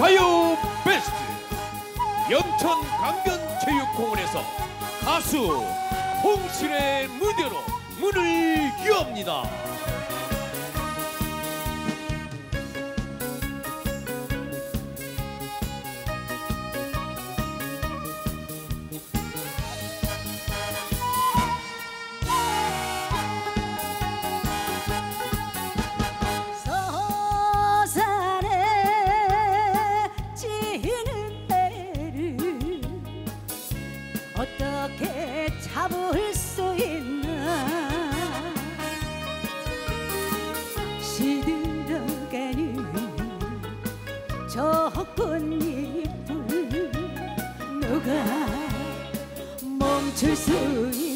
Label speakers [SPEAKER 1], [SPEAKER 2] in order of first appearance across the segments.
[SPEAKER 1] 가요 베스트 영천 강변체육공원에서 가수 홍실의 무대로 문을 여옵니다.
[SPEAKER 2] 잡을 수 있나? 시들어가는 저 꽃잎을 누가 멈출 수 있나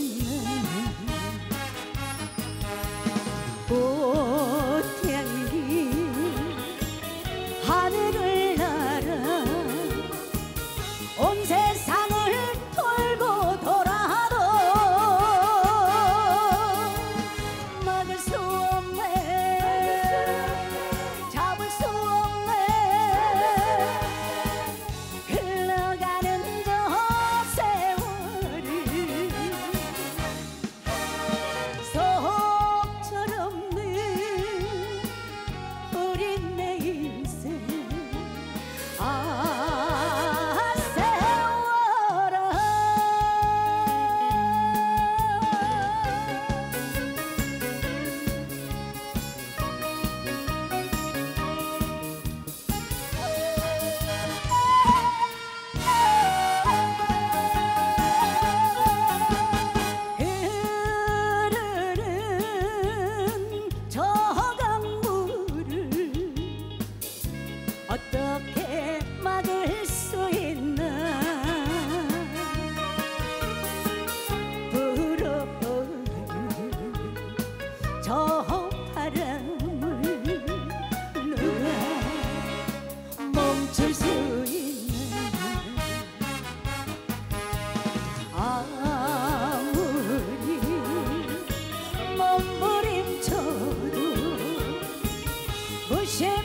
[SPEAKER 2] 어떻게 막을 수 있나? 불어오는 저 바람을 누가 멈출 수 있나? 아무리 몸부림쳐도 무심하게